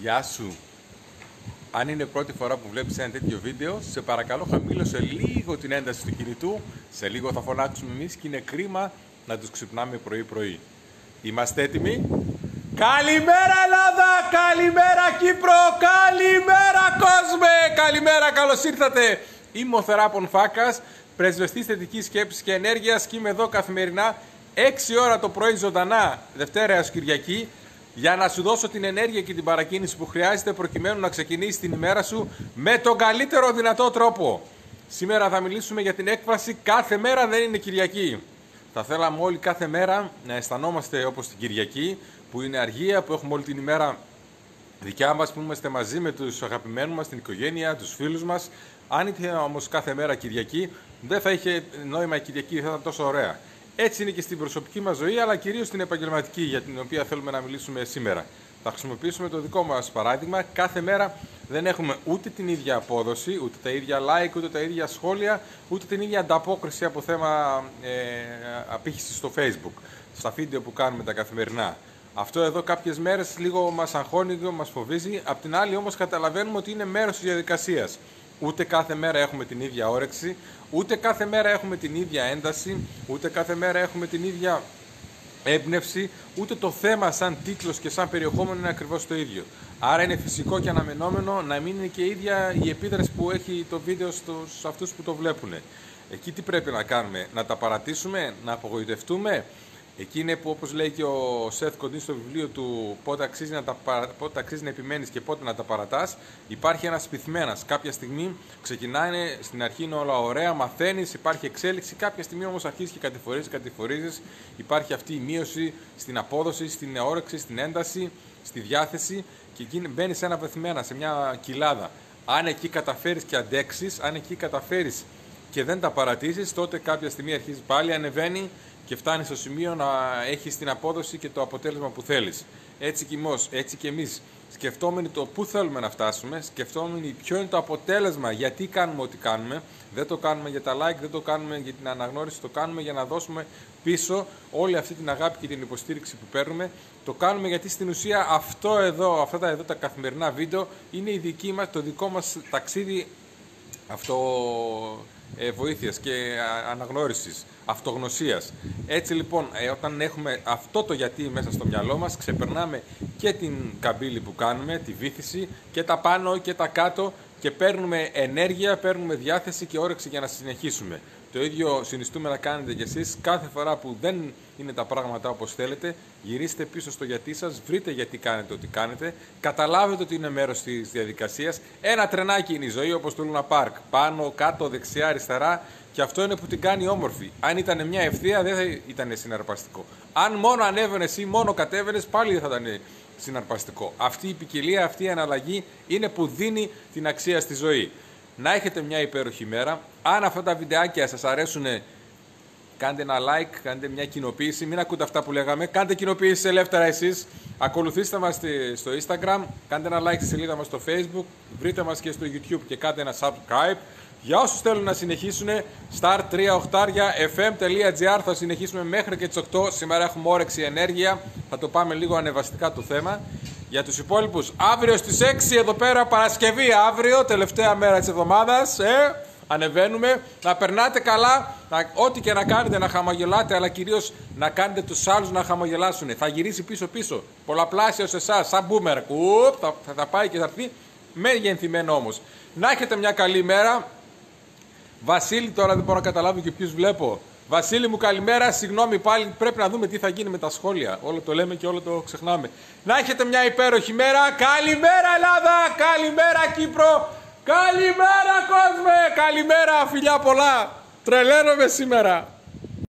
Γεια σου. Αν είναι πρώτη φορά που βλέπεις ένα τέτοιο βίντεο, σε παρακαλώ χαμήλωσε λίγο την ένταση του κινητού. Σε λίγο θα φωνάξουμε εμείς και είναι κρίμα να τους ξυπνάμε πρωί-πρωί. Είμαστε έτοιμοι; Καλημέρα Ελλάδα! Καλημέρα Κύπρο! Καλημέρα κόσμε! Καλημέρα, καλώς ήρθατε! Είμαι ο Θεράπων Φάκας, πρεσβευτής θετικής σκέψης και ενέργειας και είμαι εδώ καθημερινά 6 ώρα το πρωί ζωντανά, Δευτέρα έως Κυριακή, για να σου δώσω την ενέργεια και την παρακίνηση που χρειάζεται προκειμένου να ξεκινήσει την ημέρα σου με τον καλύτερο δυνατό τρόπο. Σήμερα θα μιλήσουμε για την έκφραση κάθε μέρα δεν είναι Κυριακή. Θα θέλαμε όλοι κάθε μέρα να αισθανόμαστε όπως την Κυριακή, που είναι αργία, που έχουμε όλη την ημέρα δικιά μας, που είμαστε μαζί με τους αγαπημένους μας, την οικογένεια, τους φίλους μας. Αν ήταν όμως κάθε μέρα Κυριακή, δεν θα είχε νόημα η Κυριακή, δεν θα ήταν τόσο ωραία. Έτσι είναι και στην προσωπική μας ζωή, αλλά κυρίως στην επαγγελματική, για την οποία θέλουμε να μιλήσουμε σήμερα. Θα χρησιμοποιήσουμε το δικό μας παράδειγμα. Κάθε μέρα δεν έχουμε ούτε την ίδια απόδοση, ούτε τα ίδια like, ούτε τα ίδια σχόλια, ούτε την ίδια ανταπόκριση από θέμα ε, απήχησης στο Facebook, στα βίντεο που κάνουμε τα καθημερινά. Αυτό εδώ κάποιες μέρες λίγο μας αγχώνει, λίγο μας φοβίζει. Απ' την άλλη όμως καταλαβαίνουμε ότι είναι μέρος της διαδικασίας. Ούτε κάθε μέρα έχουμε την ίδια όρεξη, ούτε κάθε μέρα έχουμε την ίδια ένταση, ούτε κάθε μέρα έχουμε την ίδια έμπνευση, ούτε το θέμα σαν τίτλος και σαν περιεχόμενο είναι ακριβώς το ίδιο. Άρα είναι φυσικό και αναμενόμενο να μην είναι και ίδια η επίδραση που έχει το βίντεο στους αυτούς που το βλέπουν. Εκεί τι πρέπει να κάνουμε, να τα παρατήσουμε, να απογοητευτούμε, Εκεί είναι που, όπως λέει και ο Σεθ Κοντίν στο βιβλίο του, πότε αξίζει να, τα, πότε αξίζει να επιμένεις και πότε να τα παρατάς, υπάρχει ένας πυθμένας. Κάποια στιγμή ξεκινάει, στην αρχή είναι όλα ωραία, μαθαίνεις, υπάρχει εξέλιξη, κάποια στιγμή όμως αρχίζεις και κατηφορίζεις, κατηφορίζεις, υπάρχει αυτή η μείωση στην απόδοση, στην όρεξη, στην ένταση, στη διάθεση και εκεί μπαίνει σε ένα πυθμένα, σε μια κοιλάδα. Αν εκεί καταφέρεις και αντέξεις, αν εκεί καταφέρεις και δεν τα παρατήσεις, τότε κάποια στιγμή αρχίζει πάλι, ανεβαίνει και φτάνει στο σημείο να έχεις την απόδοση και το αποτέλεσμα που θέλεις. Έτσι και, εμείς, έτσι και εμείς, σκεφτόμενοι το πού θέλουμε να φτάσουμε, σκεφτόμενοι ποιο είναι το αποτέλεσμα, γιατί κάνουμε ό,τι κάνουμε, δεν το κάνουμε για τα like, δεν το κάνουμε για την αναγνώριση, το κάνουμε για να δώσουμε πίσω όλη αυτή την αγάπη και την υποστήριξη που παίρνουμε. Το κάνουμε γιατί στην ουσία αυτό εδώ, αυτά τα, εδώ τα καθημερινά βίντεο είναι η δική μας, το δικό μας ταξίδι αυτό ε, βοήθειας και αναγνώρισης, αυτογνωσίας. Έτσι λοιπόν, ε, όταν έχουμε αυτό το γιατί μέσα στο μυαλό μας, ξεπερνάμε και την καμπύλη που κάνουμε, τη βήθηση και τα πάνω και τα κάτω και παίρνουμε ενέργεια, παίρνουμε διάθεση και όρεξη για να συνεχίσουμε. Το ίδιο συνιστούμε να κάνετε κι εσείς κάθε φορά που δεν είναι τα πράγματα όπως θέλετε, γυρίστε πίσω στο γιατί σας, βρείτε γιατί κάνετε ό,τι κάνετε, καταλάβετε ότι είναι μέρος της διαδικασίας. Ένα τρενάκι είναι η ζωή όπως το Λούνα Πάρκ, πάνω, κάτω, δεξιά, αριστερά και αυτό είναι που την κάνει όμορφη. Αν ήταν μια ευθεία δεν θα ήταν συναρπαστικό. Αν μόνο ανέβαινες ή μόνο κατέβαινες πάλι δεν θα ήταν συναρπαστικό. Αυτή η ποικιλία, αυτή η αναλλαγή είναι που δίνει την αξία στη ζωή. Να έχετε μια υπέροχη μέρα. Αν αυτά τα βιντεάκια σας αρέσουν, κάντε ένα like, κάντε μια κοινοποίηση. Μην ακούτε αυτά που λέγαμε. Κάντε κοινοποίηση ελεύθερα εσείς. Ακολουθήστε μας στο Instagram, κάντε ένα like στη σελίδα μας στο Facebook, βρείτε μας και στο YouTube και κάντε ένα subscribe. Για όσους θέλουν να συνεχίσουν, star 3 fm.gr θα συνεχίσουμε μέχρι και τις 8. Σήμερα έχουμε όρεξη ενέργεια, θα το πάμε λίγο ανεβαστικά το θέμα. Για τους υπόλοιπους, αύριο στις 6 εδώ πέρα Παρασκευή, αύριο, τελευταία μέρα της εβδομάδας, ε, ανεβαίνουμε, να περνάτε καλά, να, ό,τι και να κάνετε να χαμογελάτε, αλλά κυρίως να κάνετε τους άλλους να χαμογελάσουν. Θα γυρίσει πίσω-πίσω, πολλαπλάσιο σε εσάς, σαν μπούμερ, κουπ, θα, θα, πάει και θα έρθει, με γενθυμένο όμως. Να έχετε μια καλή μέρα. Βασίλη, τώρα δεν μπορώ να καταλάβω και ποιους βλέπω. Βασίλη μου καλημέρα, συγγνώμη πάλι πρέπει να δούμε τι θα γίνει με τα σχόλια. Όλο το λέμε και όλο το ξεχνάμε. Να έχετε μια υπέροχη μέρα. Καλημέρα Ελλάδα, καλημέρα Κύπρο, καλημέρα κόσμε, καλημέρα φιλιά πολλά. Τρελαίνομαι σήμερα.